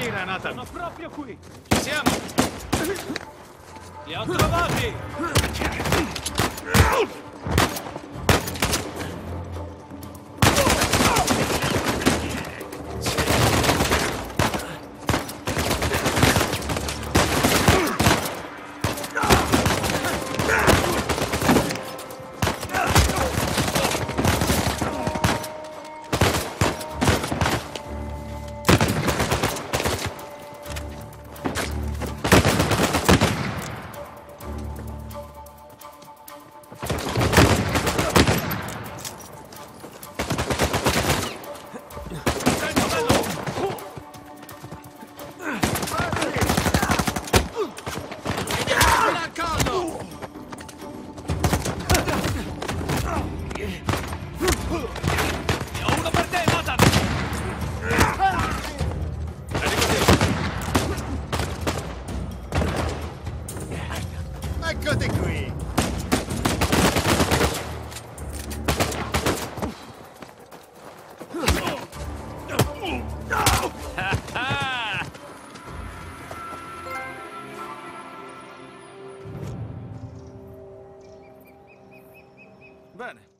finire, Nathan. Sono proprio qui. Ci siamo. Li ho trovati. Bene.